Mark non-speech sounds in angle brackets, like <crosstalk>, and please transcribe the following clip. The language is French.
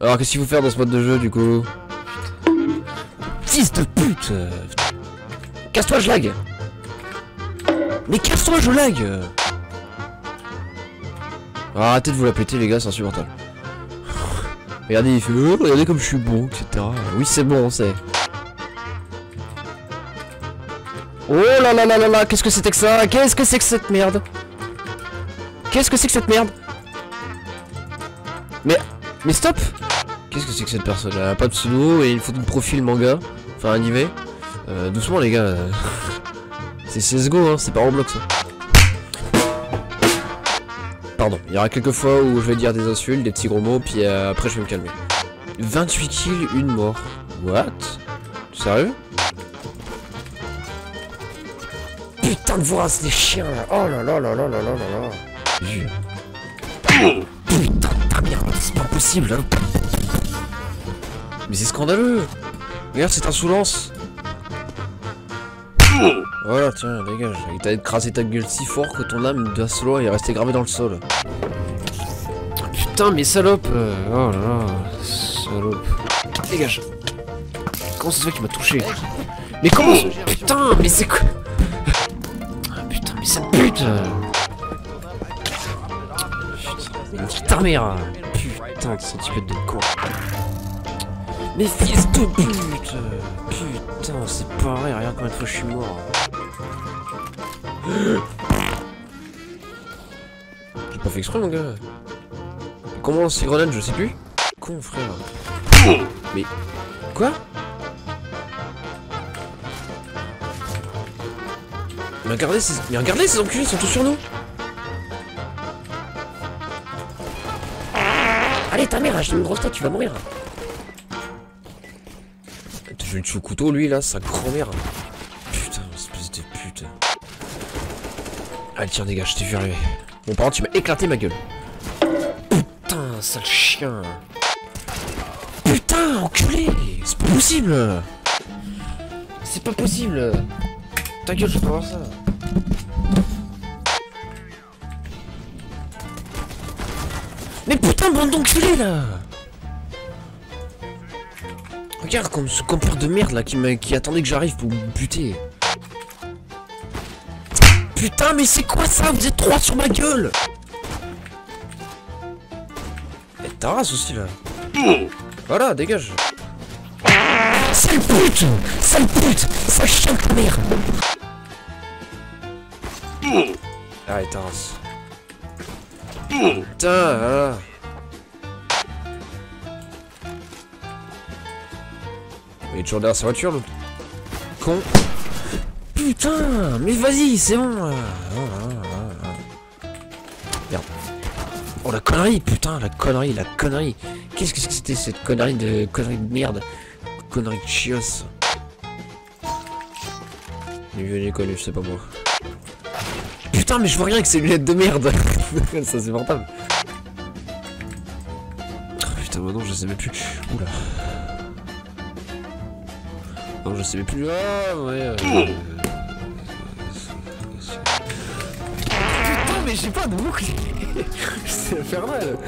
Alors qu'est-ce qu'il faut faire dans ce mode de jeu du coup Fils de pute Casse-toi je lag Mais casse-toi je lag ah, Arrêtez de vous la péter les gars, c'est insupportable. regardez, il fait oh, regardez comme je suis bon, etc. Oui c'est bon, on sait. Oh là là là là là, qu'est-ce que c'était que ça? Qu'est-ce que c'est que cette merde? Qu'est-ce que c'est que cette merde? Mais... Mais stop Qu'est-ce que c'est que cette personne Elle a pas de pseudo et une photo de profil manga? Enfin animé? Euh, doucement les gars. <laughs> c'est CSGO hein, c'est pas Roblox. Hein. Pardon, il y aura quelques fois où je vais dire des insultes, des petits gros mots, puis euh, après je vais me calmer. 28 kills, une mort. What? Sérieux? Putain de voix, c'est des chiens là. Oh là là là là là là là là. Putain ta merde, c'est pas possible hein. Mais c'est scandaleux. Regarde cette insolence Voilà, tiens, dégage. Il t'a écrasé ta gueule si fort que ton âme de solo est restée gravée dans le sol. Putain, mais salope. Oh là là, salope. Dégage. Comment ça se fait qu'il m'a touché? Mais comment? Putain, mais c'est quoi? Ça pute Putain, ta mère Putain, de centipède de con mais fils de pute Putain, c'est pareil, regarde combien de fois je suis mort. <gasps> J'ai pas fait exprès, mon gars. Comment on grenades, je sais plus. Con, frère. Mais... Quoi? Mais regardez, ces... Mais regardez, ces enculés, ils sont tous sur nous Allez, ta mère, j'ai une grosse tête, tu vas mourir je vais le tuer au couteau, lui, là, sa grand-mère. Putain, espèce de pute. Allez, tiens, dégage, je t'ai vu arriver. Bon, par contre, tu m'as éclaté ma gueule. Putain, sale chien. Putain, enculé C'est pas possible C'est pas possible Ta gueule, je peux voir ça. Mais putain, bande d'enculés, là Regarde comme ce campeur de merde là qui, qui attendait que j'arrive pour me buter. Putain mais c'est quoi ça? Vous êtes trois sur ma gueule Eh ta aussi là. Voilà, dégage. Sale pute Sale pute Sale chien de merde Allez, ta Putain, voilà. Il est toujours derrière sa voiture, l'autre. Con. Putain Mais vas-y, c'est bon Merde. Oh la connerie, putain, la connerie, la connerie. Qu'est-ce que c'était cette connerie de connerie de merde? Connerie de chios. Vu ni connu, je sais pas moi. Putain, mais je vois rien avec ces lunettes de merde <laughs> Ça c'est portable. Oh, putain, maintenant je sais même plus. Oula. Non, je sais plus. Ah, ouais. Euh, Putain, mais j'ai pas de boucle. C'est infernal.